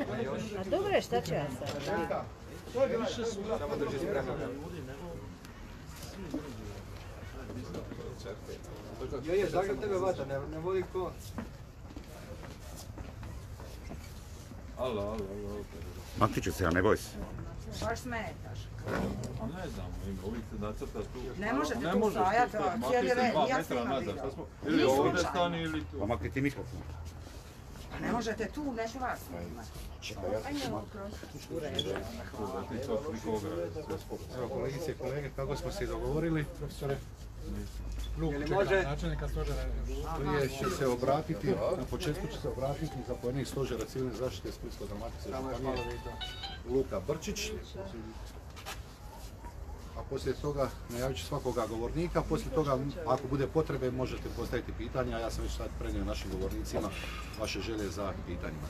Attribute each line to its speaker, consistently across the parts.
Speaker 1: A dobro je, šta ću ja sad?
Speaker 2: Je, je, Zagreb tebe vata, ne, ne vodi ko.
Speaker 3: Alo, alo, alo.
Speaker 4: Maknit ću se ja, ne boj se.
Speaker 1: Baš smetaš.
Speaker 3: Ne znam, ima, uvijek se nacrta tu.
Speaker 1: Ne možete
Speaker 3: Ne
Speaker 1: tu stajati, cijeli
Speaker 3: makni se
Speaker 1: red, ja snimam video.
Speaker 3: pa smo- Ili ovdje stani ili tu.
Speaker 4: Pa makniti mikrofon.
Speaker 1: Ne možete tu, neću vas snimati.
Speaker 3: Skupa.
Speaker 5: Evo kolegice i kolege, kako smo se i dogovorili, profesore? Luk, čeka načelnika stožera. Prije će se obratiti, na početku će se obratiti zapovjednik stožera civilne zaštite Splitsko-Dalmatinske županije. Luka Brčić. A poslije toga najavit ću svakoga govornika, poslije toga ako bude potrebe možete postaviti pitanja, a ja sam već sad prenio našim govornicima vaše želje za pitanjima.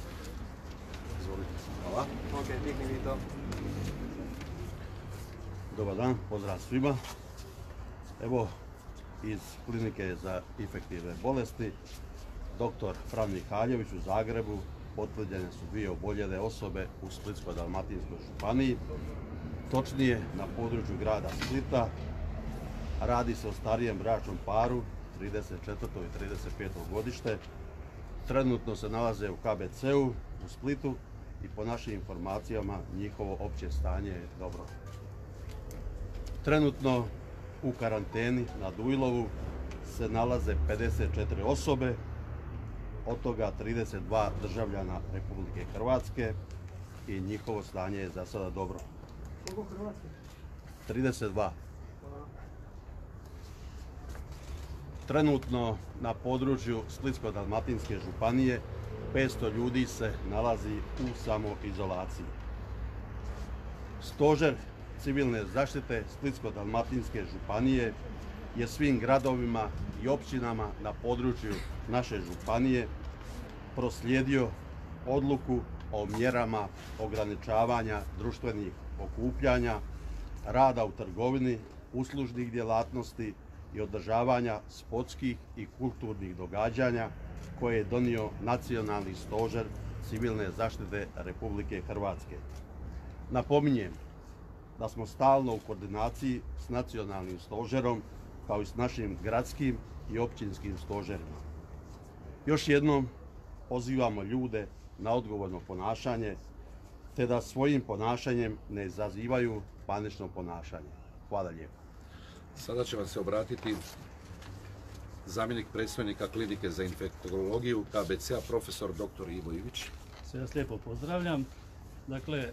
Speaker 5: Izvolite. Hvala.
Speaker 2: Ok, digni vi to.
Speaker 6: Dobar dan, pozdrav svima. Evo, iz klinike za infektivne bolesti, dr. Fran Mihaljević u Zagrebu, potvrđene su dvije oboljele osobe u Splitsko-Dalmatinskoj županiji, točnije na području grada Splita. Radi se o starijem bračnom paru, 34. i 35. godište. Trenutno se nalaze u KBC-u u Splitu i po našim informacijama njihovo opće stanje je dobro. Trenutno u karanteni na Dujlovu se nalaze 54 osobe, od toga 32 državljana Republike Hrvatske i njihovo stanje je za sada dobro.
Speaker 2: Koliko Hrvatske?
Speaker 6: 32. Trenutno na području Splitsko-Dalmatinske županije 500 ljudi se nalazi u samoizolaciji. Stožer civilne zaštite Splitsko-Dalmatinske županije je svim gradovima i općinama na području naše županije proslijedio odluku o mjerama ograničavanja društvenih okupljanja, rada u trgovini, uslužnih djelatnosti i održavanja sportskih i kulturnih događanja koje je donio Nacionalni stožer civilne zaštite Republike Hrvatske. Napominjem da smo stalno u koordinaciji s nacionalnim stožerom kao i s našim gradskim i općinskim stožerima. Još jednom pozivamo ljude na odgovorno ponašanje te da svojim ponašanjem ne izazivaju panično ponašanje. Hvala lijepo.
Speaker 5: Sada će vam se obratiti zamjenik predstojnika klinike za infektologiju KBC-a, profesor dr. Ivo Ivić.
Speaker 7: Sve vas lijepo pozdravljam. Dakle, e,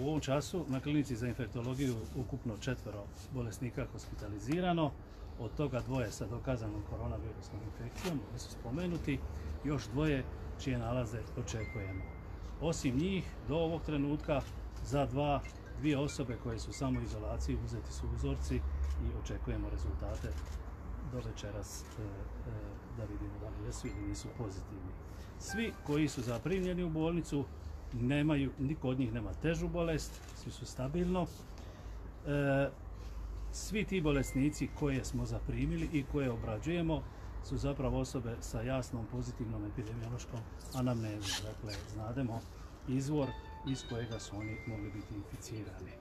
Speaker 7: u ovom času na klinici za infektologiju ukupno četvero bolesnika hospitalizirano, od toga dvoje sa dokazanom koronavirusnom infekcijom, koji su spomenuti, još dvoje čije nalaze očekujemo. Osim njih, do ovog trenutka za dva, dvije osobe koje su samo u izolaciji uzeti su uzorci i očekujemo rezultate do večeras e, e, da vidimo da li jesu ili nisu pozitivni. Svi koji su zaprimljeni u bolnicu nemaju, niko od njih nema težu bolest, svi su stabilno. E, svi ti bolesnici koje smo zaprimili i koje obrađujemo su zapravo osobe sa jasnom pozitivnom epidemiološkom anamnezom. Dakle, znademo izvor iz kojega su oni mogli biti inficirani.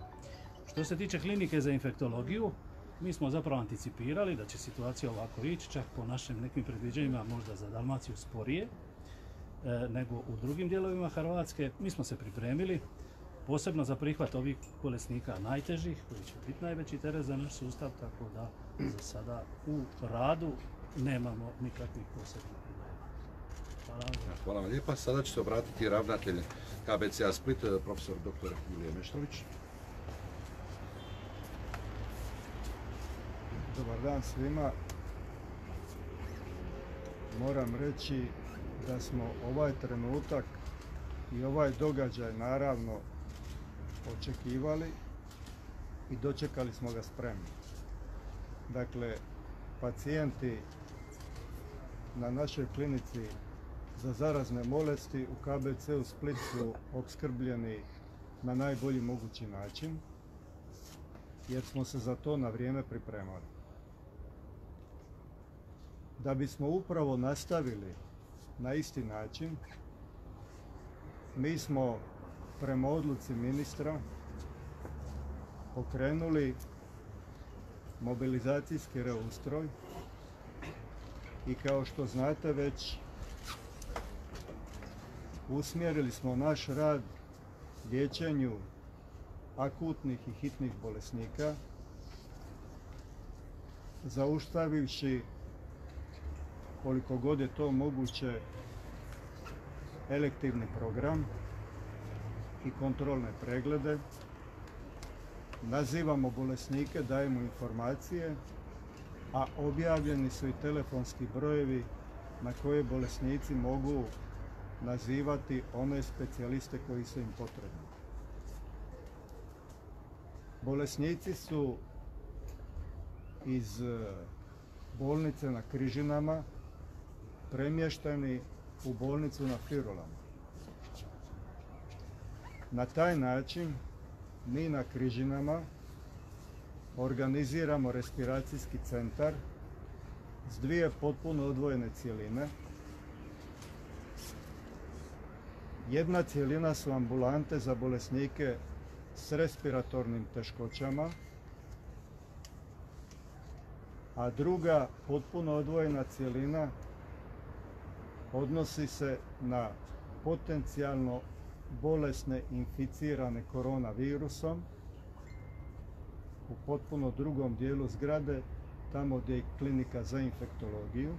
Speaker 7: Što se tiče klinike za infektologiju, mi smo zapravo anticipirali da će situacija ovako ići, čak po našim nekim predviđanjima možda za Dalmaciju sporije e, nego u drugim dijelovima Hrvatske. Mi smo se pripremili posebno za prihvat ovih bolesnika najtežih, koji će biti najveći teret za naš sustav, tako da za sada u radu nemamo nikakvih posebnih problema. Hvala vam.
Speaker 5: Hvala vam lijepa. Sada će se obratiti ravnatelj KBC-a Split, profesor dr. Julije Meštrović.
Speaker 8: Dobar dan svima. Moram reći da smo ovaj trenutak i ovaj događaj naravno očekivali i dočekali smo ga spremni. Dakle, pacijenti na našoj klinici za zarazne bolesti u KBC u Split su opskrbljeni na najbolji mogući način jer smo se za to na vrijeme pripremali. Da bismo upravo nastavili na isti način, mi smo prema odluci ministra pokrenuli mobilizacijski reustroj i kao što znate već usmjerili smo naš rad liječenju akutnih i hitnih bolesnika zaustavivši koliko god je to moguće elektivni program i kontrolne preglede. Nazivamo bolesnike, dajemo informacije, a objavljeni su i telefonski brojevi na koje bolesnici mogu nazivati one specijaliste koji su im potrebni. Bolesnici su iz eh, bolnice na Križinama premješteni u bolnicu na Firolama. Na taj način mi na Križinama organiziramo respiracijski centar s dvije potpuno odvojene cijeline. Jedna cijelina su ambulante za bolesnike s respiratornim teškoćama, a druga potpuno odvojena cijelina odnosi se na potencijalno bolesne inficirane koronavirusom u potpuno drugom dijelu zgrade, tamo gdje je klinika za infektologiju.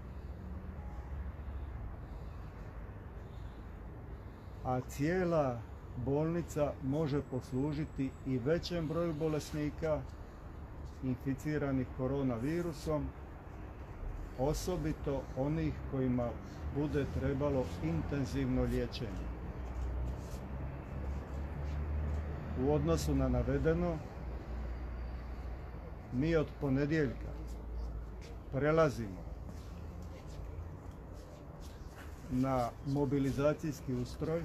Speaker 8: A cijela bolnica može poslužiti i većem broju bolesnika inficiranih koronavirusom, osobito onih kojima bude trebalo intenzivno liječenje. U odnosu na navedeno, mi od ponedjeljka prelazimo na mobilizacijski ustroj,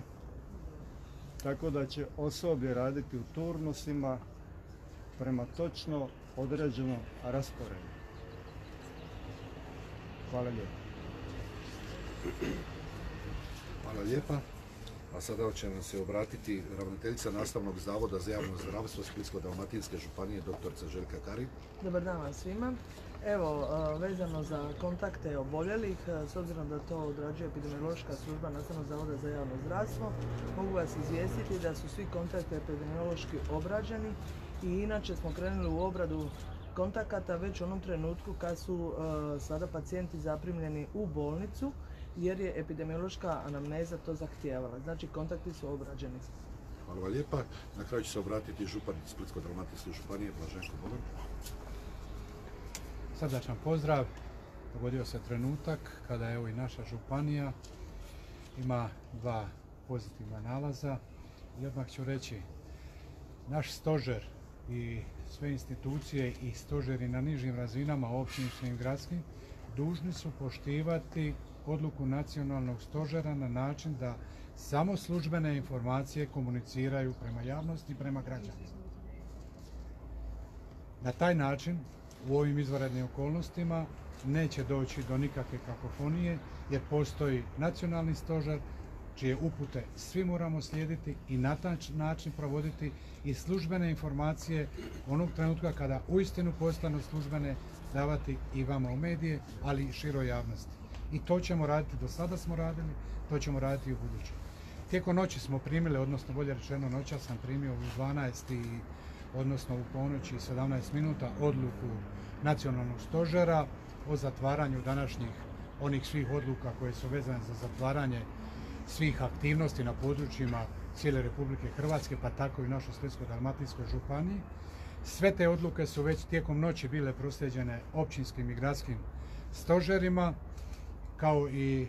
Speaker 8: tako da će osoblje raditi u turnusima prema točno određenom rasporedu. Hvala lijepo.
Speaker 5: Hvala lijepa. A sada će nam se obratiti ravnateljica Nastavnog zavoda za javno zdravstvo Splitsko-dalmatinske županije, doktorica Željka Kari.
Speaker 9: Dobar dan vam svima. Evo, a, vezano za kontakte oboljelih, a, s obzirom da to odrađuje epidemiološka služba Nastavnog zavoda za javno zdravstvo, mogu vas izvijestiti da su svi kontakti epidemiološki obrađeni i inače smo krenuli u obradu kontakata već u onom trenutku kad su a, sada pacijenti zaprimljeni u bolnicu jer je epidemiološka anamneza to zahtijevala. Znači kontakti su obrađeni.
Speaker 5: Hvala vam lijepa. Na kraju će se obratiti župan Splitsko-dalmatinske županije, Blaženko Boban.
Speaker 10: Srdačan pozdrav. Dogodio se trenutak kada evo i naša županija ima dva pozitivna nalaza i odmah ću reći naš stožer i sve institucije i stožeri na nižim razinama općinskim i gradskim dužni su poštivati odluku nacionalnog stožera na način da samo službene informacije komuniciraju prema javnosti i prema građanima. Na taj način u ovim izvanrednim okolnostima neće doći do nikakve kakofonije jer postoji nacionalni stožer čije upute svi moramo slijediti i na taj način provoditi i službene informacije onog trenutka kada uistinu postanu službene davati i vama u medije, ali i široj javnosti. I to ćemo raditi, do sada smo radili, to ćemo raditi i u buduće. Tijekom noći smo primili, odnosno bolje rečeno noća sam primio u 12 i odnosno u ponoći i 17 minuta odluku nacionalnog stožera o zatvaranju današnjih onih svih odluka koje su vezane za zatvaranje svih aktivnosti na područjima cijele Republike Hrvatske, pa tako i našoj Splitsko-dalmatinskoj županiji. Sve te odluke su već tijekom noći bile prosljeđene općinskim i gradskim stožerima, kao i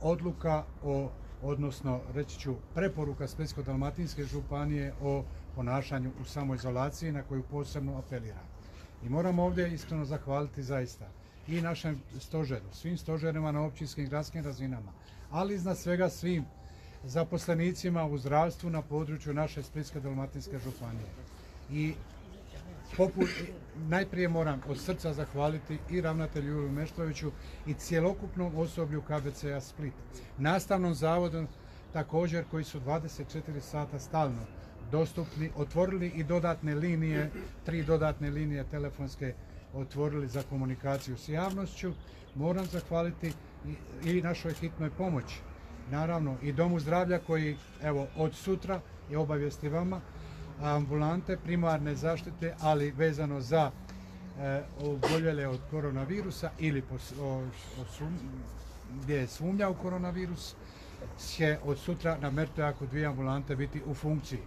Speaker 10: odluka o, odnosno reći ću preporuka Splitsko-dalmatinske županije o ponašanju u samoizolaciji na koju posebno apeliram. I moramo ovdje iskreno zahvaliti zaista i našem stožeru, svim stožerima na općinskim gradskim razinama, ali iznad svega svim zaposlenicima u zdravstvu na području naše Splitsko-dalmatinske županije. I poput, najprije moram od srca zahvaliti i ravnatelju Juru Meštroviću i cjelokupnom osoblju KBC-a Split, nastavnom zavodu također koji su 24 sata stalno dostupni, otvorili i dodatne linije, tri dodatne linije telefonske otvorili za komunikaciju s javnošću. Moram zahvaliti i našoj hitnoj pomoći. Naravno i Domu zdravlja koji evo od sutra je obavijesti vama ambulante primarne zaštite, ali vezano za e, oboljele od koronavirusa ili o- gdje je sumnja u koronavirus će od sutra na Mertojaku dvije ambulante biti u funkciji.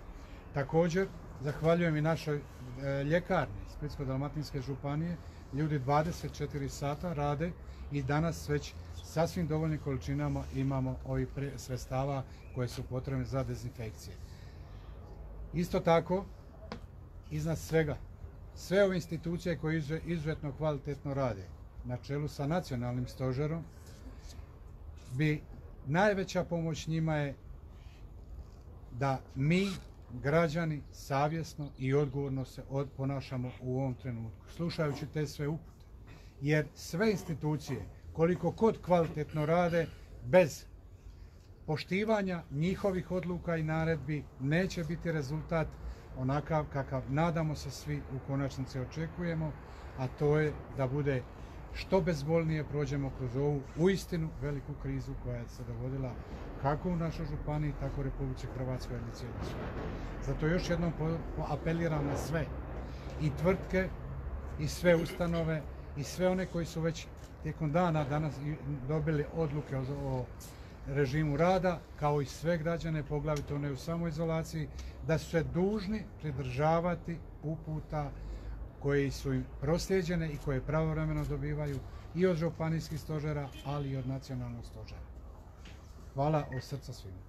Speaker 10: Također, zahvaljujem i našoj e, ljekarni Splitsko-dalmatinske županije. Ljudi 24 sata rade i danas već sasvim dovoljnim količinama imamo ovih sredstava koje su potrebne za dezinfekcije. Isto tako, iznad svega, sve ove institucije koje izuzetno kvalitetno rade, na čelu sa nacionalnim stožerom, bi najveća pomoć njima je da mi, građani, savjesno i odgovorno se ponašamo u ovom trenutku, slušajući te sve upute. Jer sve institucije, koliko kod kvalitetno rade, bez poštivanja njihovih odluka i naredbi neće biti rezultat onakav kakav nadamo se svi u konačnici očekujemo, a to je da bude što bezbolnije prođemo kroz ovu uistinu veliku krizu koja se dogodila kako u našoj županiji, tako u Republici Hrvatskoj ali i cijelom svijetu. Zato još jednom apeliram na sve i tvrtke i sve ustanove i sve one koji su već tijekom dana danas dobili odluke o režimu rada, kao i sve građane, poglavito one u samoizolaciji, da su se dužni pridržavati uputa koji su im proslijeđene i koje pravovremeno dobivaju i od županijskih stožera, ali i od nacionalnog stožera. Hvala od srca svima.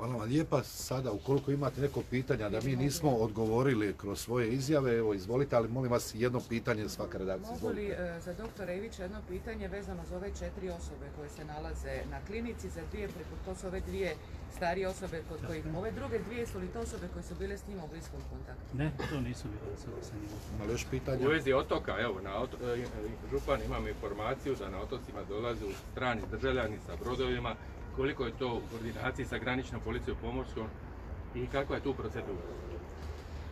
Speaker 5: Hvala vam lijepa. Sada, ukoliko imate neko pitanja da mi nismo odgovorili kroz svoje izjave, evo izvolite, ali molim vas jedno pitanje svaka redakcija.
Speaker 11: Mogu li e, za doktora Ivića jedno pitanje vezano za ove četiri osobe koje se nalaze na klinici, za dvije, preko to su ove dvije starije osobe kod kojih, ove druge dvije su li to osobe koje su bile s njima u bliskom kontaktu?
Speaker 7: Ne, to nisu bile osobe sa njima.
Speaker 5: Ima li još pitanja?
Speaker 12: U vezi otoka, evo, na oto, e, župan imam informaciju da na otocima dolaze strani državljani sa brodovima, koliko je to u koordinaciji sa graničnom policijom pomorskom i kakva je tu procedura?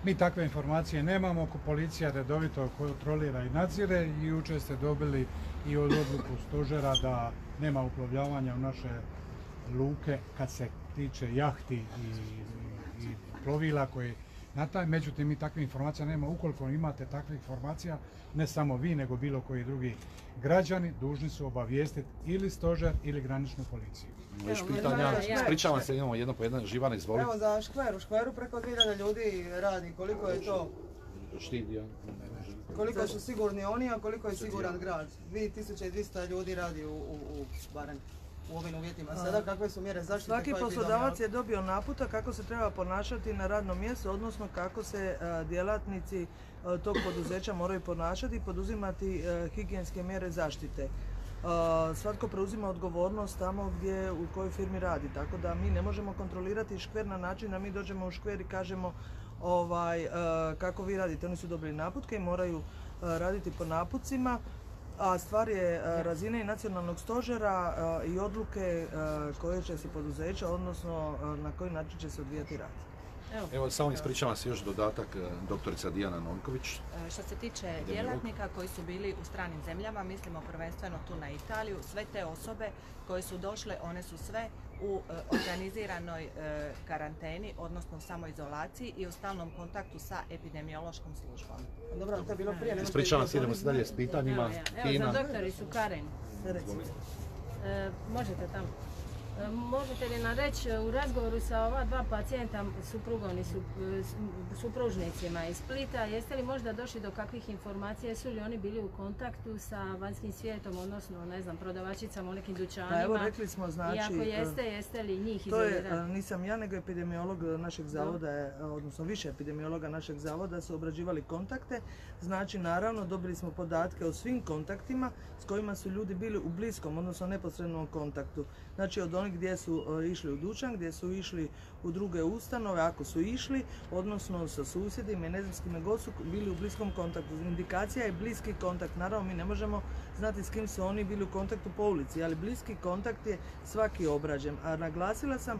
Speaker 10: Mi takve informacije nemamo, policija redovito kontrolira i nadzire i jučer ste dobili i od odluku stožera da nema uplovljavanja u naše luke kad se tiče jahti i, plovila koji na taj, međutim mi takve informacije nema. Ukoliko imate takve informacija, ne samo vi, nego bilo koji drugi građani, dužni su obavijestiti ili stožer ili graničnu policiju.
Speaker 5: Još pitanja?
Speaker 9: ja- ja-
Speaker 5: Ispričavam se, imamo jedno po jedan. Živana, izvolite.
Speaker 9: Evo za škver, u škveru preko 2000 ljudi radi, koliko je to,
Speaker 5: Štit, ja.
Speaker 9: koliko su sigurni oni, a koliko je siguran grad. 2200 ljudi radi u, u, u barem u ovim uvjetima. Sada kakve su mjere zaštite?
Speaker 13: Svaki poslodavac je dobio naputak kako se treba ponašati na radnom mjestu, odnosno kako se e, djelatnici e, tog poduzeća moraju ponašati i poduzimati e, higijenske mjere zaštite. Svatko preuzima odgovornost tamo gdje u kojoj firmi radi, tako da mi ne možemo kontrolirati škver na način da mi dođemo u škver i kažemo ovaj, kako vi radite. Oni su dobili naputke i moraju raditi po napucima. A stvar je e, razine i nacionalnog stožera e, i odluke e, koje će se poduzeća, odnosno na koji način će se odvijati rad.
Speaker 5: Evo, samo ispričavam se još dodatak, doktorica Dijana Nonković.
Speaker 14: Što se tiče djelatnika koji su bili u stranim zemljama, mislimo prvenstveno tu na Italiju, sve te osobe koje su došle, one su sve u e, organiziranoj e, karanteni, odnosno samoizolaciji i u stalnom kontaktu sa epidemiološkom službom.
Speaker 9: Dobro, to je bilo prije.
Speaker 5: Ispričavam se, idemo se dalje s pitanjima.
Speaker 15: Evo, za doktoricu Karen.
Speaker 9: Recimo.
Speaker 15: E, možete tamo. Možete li nam reći e, u razgovoru sa ova dva pacijenta, suprugovni su, e, supružnicima iz Splita, jeste li možda došli do kakvih informacija, jesu li oni bili u kontaktu sa vanjskim svijetom, odnosno, ne znam, prodavačicama u nekim dućanima?
Speaker 13: Pa evo rekli smo znači...
Speaker 15: I ako
Speaker 13: e,
Speaker 15: jeste, jeste li njih
Speaker 13: To je, nisam ja, nego epidemiolog našeg zavoda, je, odnosno više epidemiologa našeg zavoda su obrađivali kontakte. Znači, naravno, dobili smo podatke o svim kontaktima s kojima su ljudi bili u bliskom, odnosno neposrednom kontaktu. Znači, od onih gdje su e, išli u dućan, gdje su išli u druge ustanove, ako su išli, odnosno sa susjedima i ne znam su bili u bliskom kontaktu. Indikacija je bliski kontakt. Naravno, mi ne možemo znati s kim su oni bili u kontaktu po ulici, ali bliski kontakt je svaki obrađen. A naglasila sam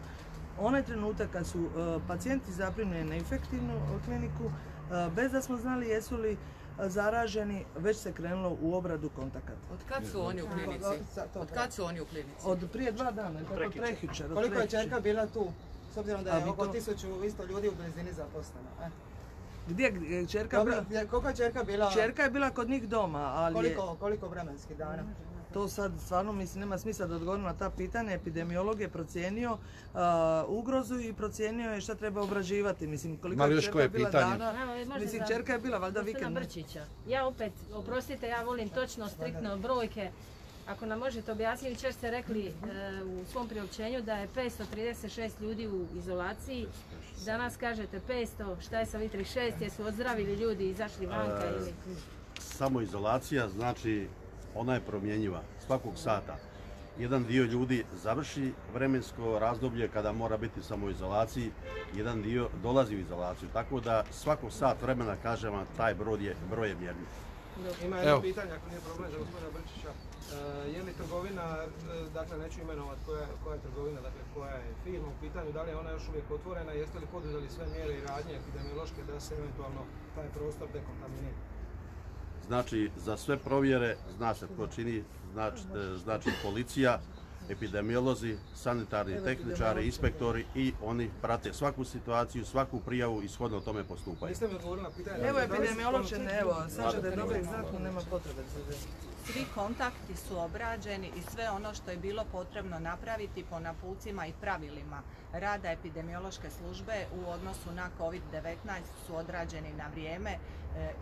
Speaker 9: Onaj trenutak kad su e, pacijenti zaprimljeni na infektivnu kliniku, e, bez da smo znali jesu li zaraženi, već se krenulo u obradu kontakata.
Speaker 11: Od kad su oni u klinici? Od kad su oni u klinici?
Speaker 9: Od prije dva dana, tako od
Speaker 16: Koliko je čerka bila tu? S obzirom da je oko
Speaker 9: to-
Speaker 16: tisuću isto ljudi u blizini zaposleno. E.
Speaker 9: Gdje je čerka
Speaker 16: Dobro,
Speaker 9: bila?
Speaker 16: koliko je čerka bila?
Speaker 9: Čerka je bila kod njih doma, ali je-
Speaker 16: Koliko, koliko vremenskih dana?
Speaker 9: To sad stvarno mislim nema smisla da odgovorim na ta pitanja. Epidemiolog je procijenio uh, ugrozu i procijenio je šta treba obrađivati. Mislim, koliko je
Speaker 5: još
Speaker 9: čerka
Speaker 5: koje
Speaker 9: bila
Speaker 5: pitanje?
Speaker 9: dana.
Speaker 15: Evo,
Speaker 9: Mislim,
Speaker 15: za
Speaker 9: čerka je bila valjda vikend.
Speaker 15: Brčića. Ja opet, oprostite, ja volim točno, striktno brojke. Ako nam možete objasniti, jučer ste rekli e, u svom priopćenju da je 536 ljudi u izolaciji. Danas kažete 500, šta je sa ovih 36, jesu ozdravili ljudi i izašli vanka
Speaker 6: E,
Speaker 15: ili...
Speaker 6: Samoizolacija znači ona je promjenjiva svakog sata. Jedan dio ljudi završi vremensko razdoblje kada mora biti u samoizolaciji, jedan dio dolazi u izolaciju. Tako da svakog sat vremena kažem vam taj broj je, broj je mjerni.
Speaker 16: Ima jedno
Speaker 6: Evo.
Speaker 16: pitanje, ako nije problem za gospodina Brčića. E, je li trgovina, e, dakle neću imenovati koja, je- koja je trgovina, dakle koja je firma u pitanju, da li je ona još uvijek otvorena, jeste li poduzeli sve mjere i radnje epidemiološke da se eventualno taj prostor dekontaminira?
Speaker 6: Znači, za sve provjere zna se tko čini, znači, e, znači policija, epidemiolozi, sanitarni tehničari, inspektori i oni prate svaku situaciju, svaku prijavu i shodno tome postupaju.
Speaker 16: Niste mi odgovorili na pitanje.
Speaker 9: Evo epidemiolog će,
Speaker 16: kontakti-
Speaker 9: evo, sad da je dobrih znakova, nema potrebe za.
Speaker 14: Svi kontakti su obrađeni i sve ono što je bilo potrebno napraviti po napucima i pravilima rada epidemiološke službe u odnosu na COVID-19 su odrađeni na vrijeme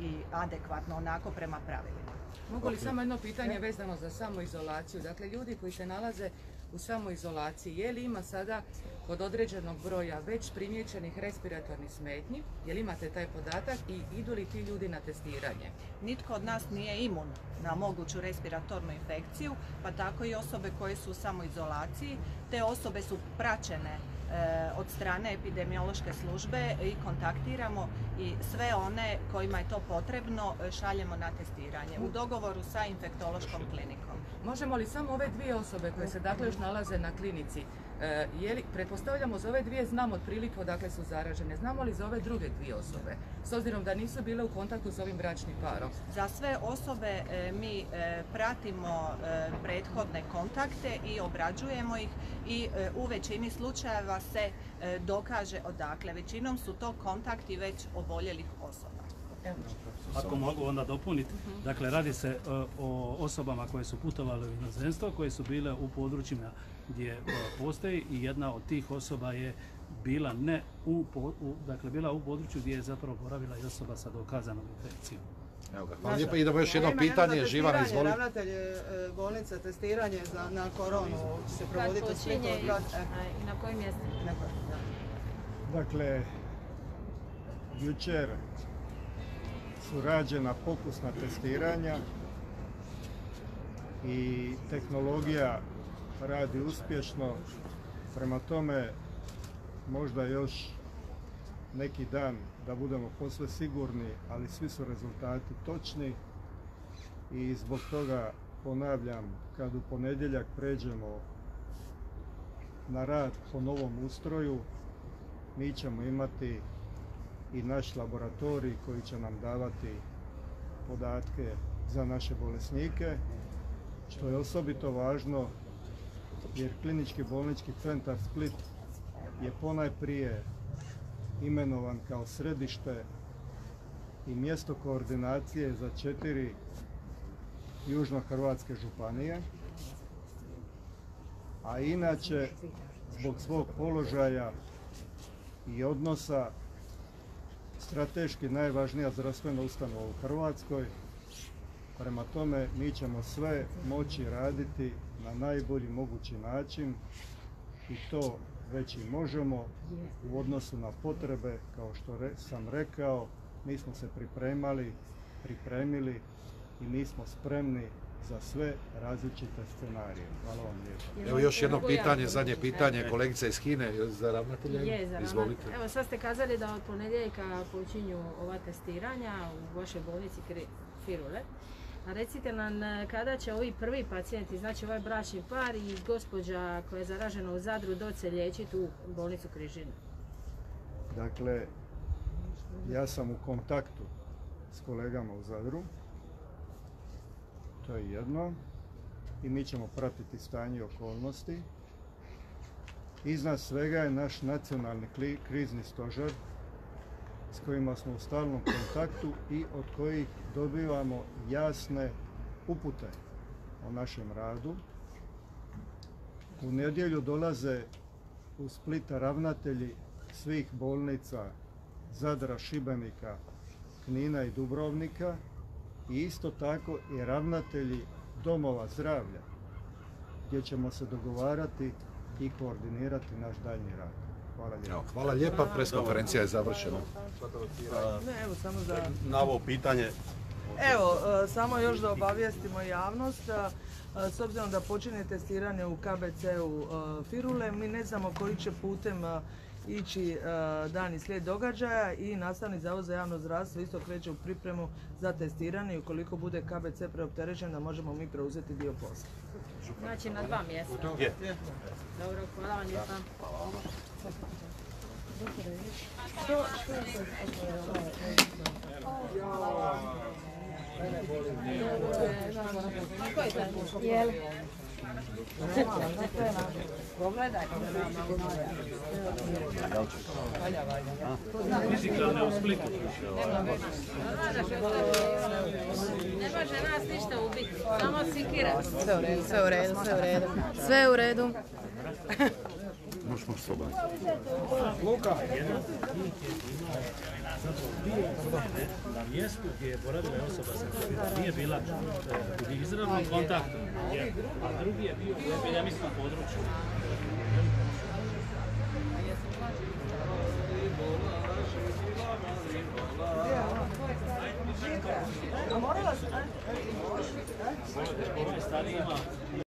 Speaker 14: i adekvatno onako prema pravilima.
Speaker 11: Mogu li samo jedno pitanje vezano za samoizolaciju? Dakle, ljudi koji se nalaze u samoizolaciji, je li ima sada kod određenog broja već primijećenih respiratornih smetnji? Je li imate taj podatak i idu li ti ljudi na testiranje?
Speaker 14: Nitko od nas nije imun na moguću respiratornu infekciju, pa tako i osobe koje su u samoizolaciji. Te osobe su praćene e, od strane epidemiološke službe i kontaktiramo i sve one kojima je to potrebno e, šaljemo na testiranje u dogovoru sa infektološkom klinikom.
Speaker 11: Možemo li samo ove dvije osobe koje se dakle još nalaze na klinici, e, je li, pretpostavljamo za ove dvije znamo otprilike odakle su zaražene, znamo li za ove druge dvije osobe, s obzirom da nisu bile u kontaktu s ovim bračnim parom?
Speaker 14: Za sve osobe e, mi e, pratimo e, prethodne kontakte i obrađujemo ih i e, u većini slučajeva se e, dokaže odakle. Većinom su to kontakti već oboljelih osoba.
Speaker 7: Ako mogu onda dopuniti, dakle radi se o osobama koje su putovale u inozemstvo, koje su bile u područjima gdje e, postoji i jedna od tih osoba je bila ne u, u- dakle bila u području gdje je zapravo boravila i osoba sa dokazanom infekcijom.
Speaker 5: Evo ga, hvala lijepo. Idemo još jedno pitanje, Živana izvoli.
Speaker 16: Ravnatelj e, bolnice, testiranje za, na koronu se provoditi u Splitu
Speaker 15: i, na kojim mjestima?
Speaker 8: Dakle, jučer su rađena pokusna testiranja i tehnologija radi uspješno. Prema tome, možda još neki dan da budemo posve sigurni, ali svi su rezultati točni i zbog toga ponavljam, kad u ponedjeljak pređemo na rad po novom ustroju, mi ćemo imati i naš laboratorij koji će nam davati podatke za naše bolesnike, što je osobito važno jer klinički bolnički centar Split je ponajprije imenovan kao središte i mjesto koordinacije za četiri južnohrvatske županije, a inače zbog svog položaja i odnosa strateški najvažnija zdravstvena ustanova u Hrvatskoj. Prema tome mi ćemo sve moći raditi na najbolji mogući način i to već i možemo u odnosu na potrebe, kao što re- sam rekao, mi smo se pripremali, pripremili i mi smo spremni za sve različite scenarije. Hvala vam lijepo.
Speaker 5: Evo još jedno pitanje, zadnje pitanje, kolegica iz Kine za ravnatelja.
Speaker 15: Je, za
Speaker 5: Izvolite.
Speaker 15: Evo sad ste kazali da od ponedjeljka počinju ova testiranja u vašoj bolnici Kri- Firule. A recite nam e, kada će ovi prvi pacijenti, znači ovaj bračni par i gospođa koja je zaražena u Zadru doći se liječiti u bolnicu Križine?
Speaker 8: Dakle, ja sam u kontaktu s kolegama u Zadru. To je jedno. I mi ćemo pratiti stanje okolnosti. Iznad svega je naš nacionalni krizni stožer s kojima smo u stalnom kontaktu i od kojih dobivamo jasne upute o našem radu. U nedjelju dolaze u Splita ravnatelji svih bolnica Zadra, Šibenika, Knina i Dubrovnika i isto tako i ravnatelji domova zdravlja gdje ćemo se dogovarati i koordinirati naš daljnji rad. Hvala lijepo.
Speaker 5: Evo, hvala lijepa, preskonferencija je završena.
Speaker 13: Ne, evo samo za...
Speaker 6: Na ovo pitanje
Speaker 13: Evo, e, samo još da obavijestimo javnost, e, s obzirom da počinje testiranje u KBC-u e, Firule, mi ne znamo koji će putem ići e, dani slijed događaja i nastavni zavod za javno zdravstvo isto kreće u pripremu za testiranje i ukoliko bude KBC preopterećen da možemo mi preuzeti dio posla.
Speaker 15: Znači na dva mjesta.
Speaker 6: Je.
Speaker 15: Dobro, hvala vam lijepa. Jel?
Speaker 7: Fizikalne u Splitu.
Speaker 15: Ne može nas ništa ubiti, samo sikira.
Speaker 1: Sve u redu, sve u redu, sve u redu. Sve u redu.
Speaker 16: Možeš možeš soba.
Speaker 7: Luka. Na mjestu gdje je boravila osoba sa nije bila e, u izravnom kontaktu, a drugi je bio u epidemijskom području.